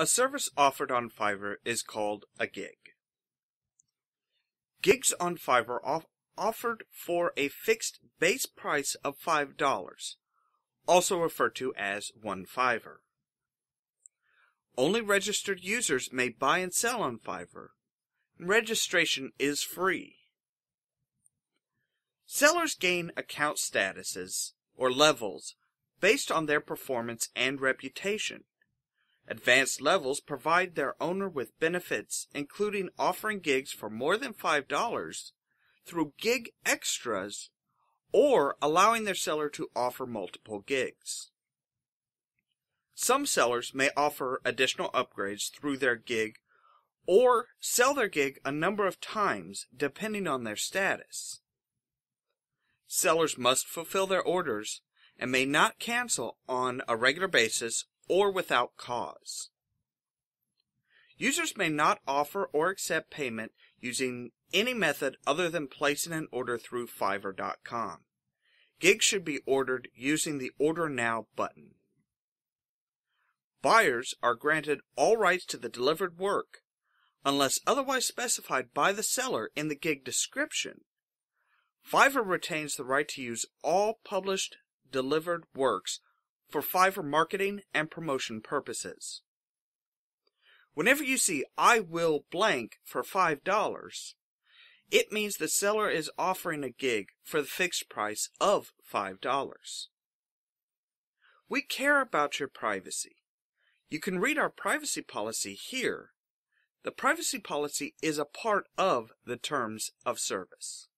A service offered on Fiverr is called a gig. Gigs on Fiverr are offered for a fixed base price of $5, also referred to as one Fiverr. Only registered users may buy and sell on Fiverr. Registration is free. Sellers gain account statuses, or levels, based on their performance and reputation. Advanced levels provide their owner with benefits, including offering gigs for more than $5 through gig extras or allowing their seller to offer multiple gigs. Some sellers may offer additional upgrades through their gig or sell their gig a number of times depending on their status. Sellers must fulfill their orders and may not cancel on a regular basis or without cause. Users may not offer or accept payment using any method other than placing an order through Fiverr.com. Gigs should be ordered using the Order Now button. Buyers are granted all rights to the delivered work unless otherwise specified by the seller in the gig description. Fiverr retains the right to use all published delivered works for Fiverr marketing and promotion purposes. Whenever you see I will blank for $5, it means the seller is offering a gig for the fixed price of $5. We care about your privacy. You can read our privacy policy here. The privacy policy is a part of the terms of service.